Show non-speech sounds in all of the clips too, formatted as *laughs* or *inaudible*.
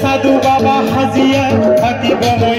সাদু বাবা হাজিয়া থাকিব মই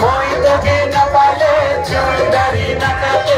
Mãe do que na palete, andarina na palete.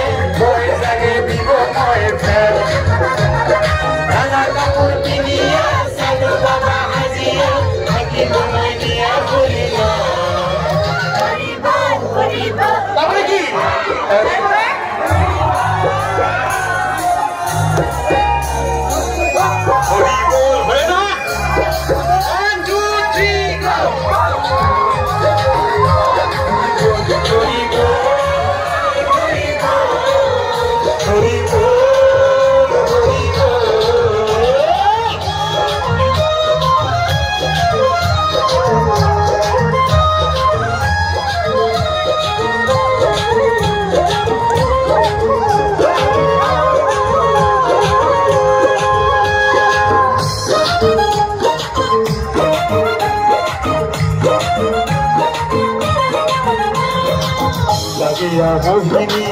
Kia Mouveni,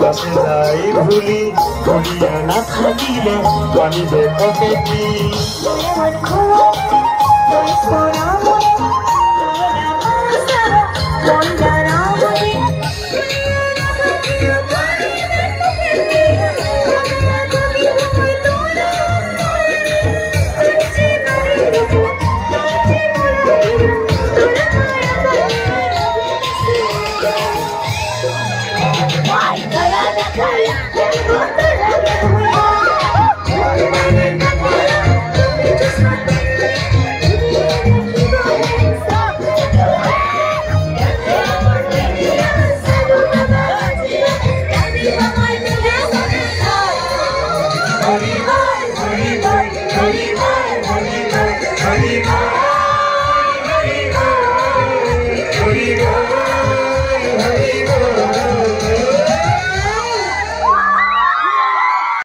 la Sisa Ibouli, Kondi Anatrakile, Kondi Bekofeti. Kondi Anatrakile, Kondi Bekofeti. Oh, *laughs*